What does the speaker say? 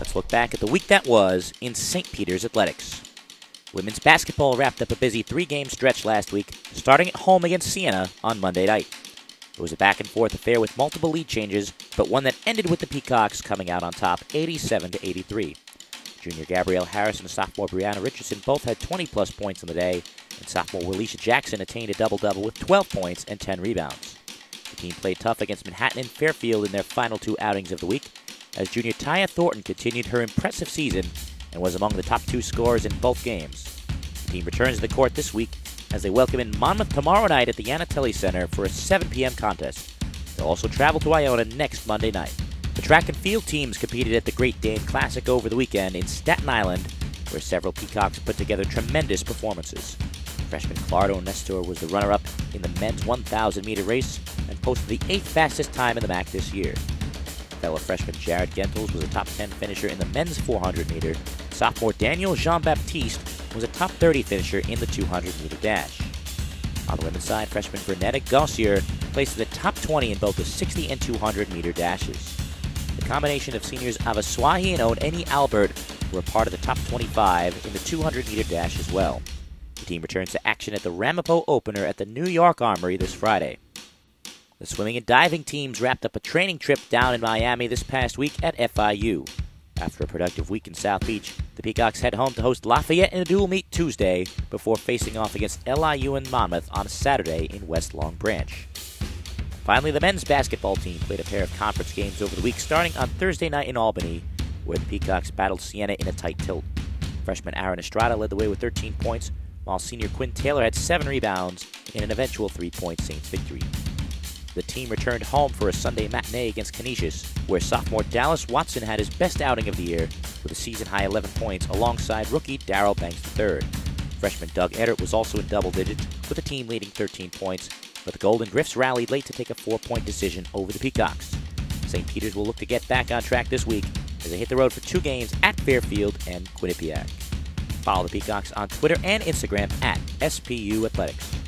Let's look back at the week that was in St. Peter's Athletics. Women's basketball wrapped up a busy three game stretch last week, starting at home against Siena on Monday night. It was a back and forth affair with multiple lead changes, but one that ended with the Peacocks coming out on top 87 to 83. Junior Gabrielle Harris and sophomore Brianna Richardson both had 20 plus points on the day, and sophomore Willisha Jackson attained a double double with 12 points and 10 rebounds. The team played tough against Manhattan and Fairfield in their final two outings of the week, as junior Taya Thornton continued her impressive season and was among the top two scorers in both games. The team returns to the court this week as they welcome in Monmouth tomorrow night at the Yanitelli Center for a 7 p.m. contest. They'll also travel to Iona next Monday night. The track and field teams competed at the Great Dane Classic over the weekend in Staten Island, where several Peacocks put together tremendous performances. Freshman Clardo Nestor was the runner-up in the men's 1,000 meter race and posted the eighth fastest time in the MAAC this year. Fellow freshman Jared Gentles was a top 10 finisher in the men's 400 meter. Sophomore Daniel Jean Baptiste was a top 30 finisher in the 200 meter dash. On the women's side, freshman Bernetta Gossier placed in the top 20 in both the 60 and 200 meter dashes. The combination of seniors Avaswahi and Oneni Albert were part of the top 25 in the 200 meter dash as well. The team returns to action at the Ramapo opener at the New York Armory this Friday. The swimming and diving teams wrapped up a training trip down in Miami this past week at FIU. After a productive week in South Beach, the Peacocks head home to host Lafayette in a dual meet Tuesday before facing off against LIU and Monmouth on Saturday in West Long Branch. Finally, the men's basketball team played a pair of conference games over the week starting on Thursday night in Albany, where the Peacocks battled Siena in a tight tilt. Freshman Aaron Estrada led the way with 13 points, while senior Quinn Taylor had 7 rebounds in an eventual 3 point Saints victory. The team returned home for a Sunday matinee against Canisius, where sophomore Dallas Watson had his best outing of the year with a season high 11 points alongside rookie Daryl Banks III. Freshman Doug Edert was also in double digits, with the team leading 13 points, but the Golden Griffs rallied late to take a four point decision over the Peacocks. St. Peter's will look to get back on track this week as they hit the road for two games at Fairfield and Quinnipiac. Follow the Peacocks on Twitter and Instagram at SPU Athletics.